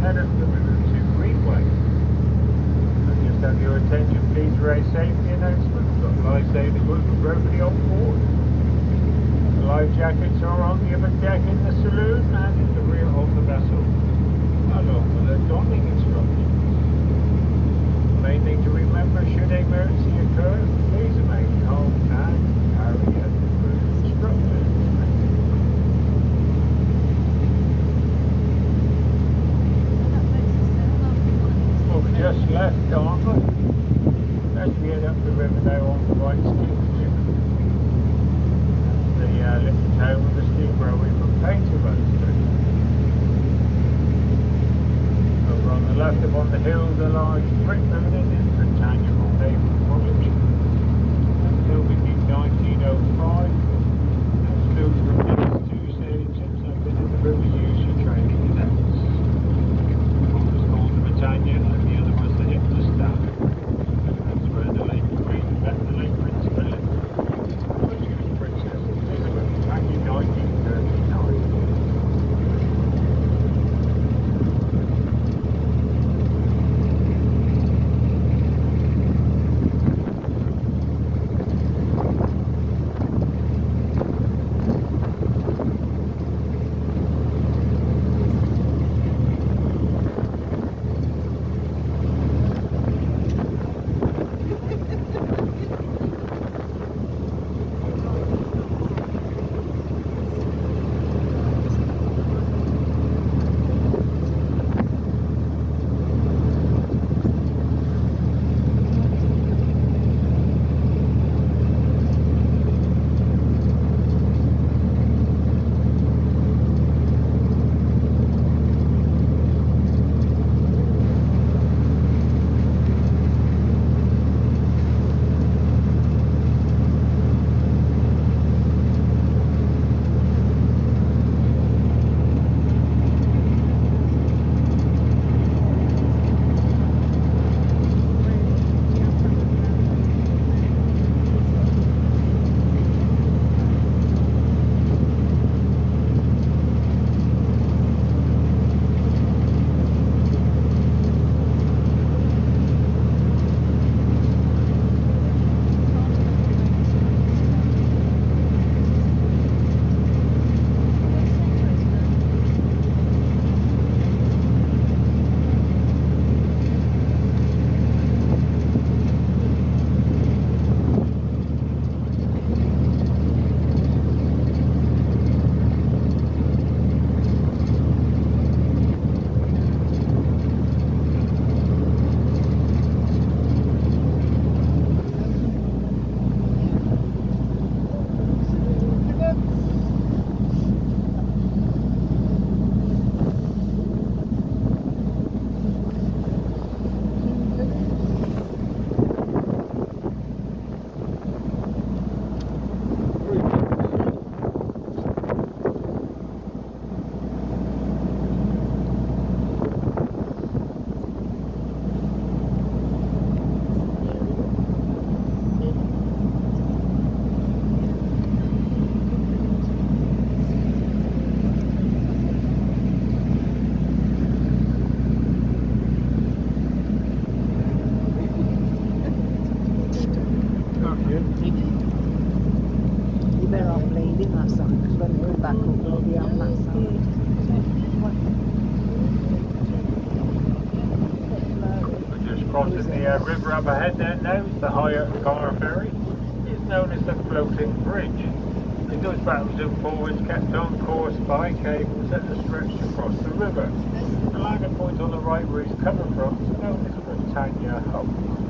head up the River 2 Greenway. I just have your attention please raise safety announcement. Got life-saving equipment readily on board. Life jackets are on the upper deck in the saloon and in the rear of the vessel, along with the donning instructions. Main thing to remember, just left Dartmouth. As we head up the river now on the right steam ship. The uh, little town with the steam railway from Painter Street. Over on the left upon the hill, the large brick building You better off leaving that side because when we're back up, we'll be on that side. We're just crossing the uh, river up ahead there now. The Car Ferry. It's known as the floating bridge. It goes backwards and forwards, kept on course by cables that are stretched across the river. The landing point on the right where it's coming from is known as Britannia Hub.